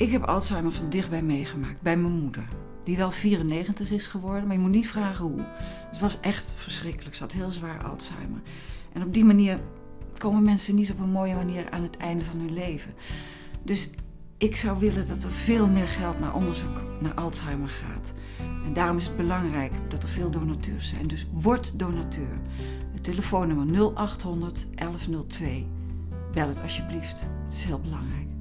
Ik heb Alzheimer van dichtbij meegemaakt, bij mijn moeder. Die wel 94 is geworden, maar je moet niet vragen hoe. Het was echt verschrikkelijk. Ze had heel zwaar Alzheimer. En op die manier komen mensen niet op een mooie manier aan het einde van hun leven. Dus ik zou willen dat er veel meer geld naar onderzoek naar Alzheimer gaat. En daarom is het belangrijk dat er veel donateurs zijn. Dus word donateur. Het telefoonnummer 0800 1102. Bel het alsjeblieft. Het is heel belangrijk.